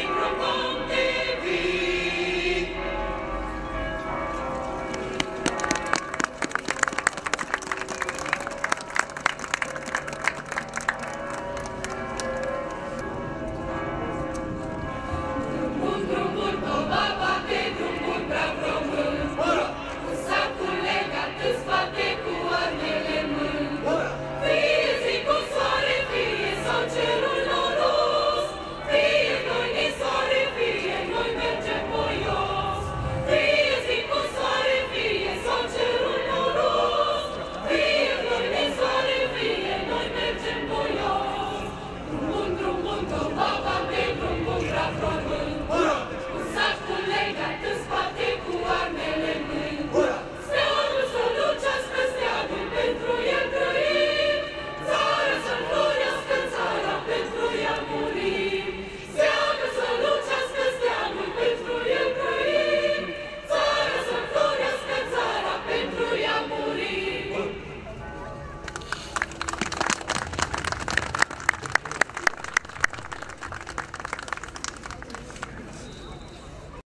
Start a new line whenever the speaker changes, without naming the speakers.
April Fool.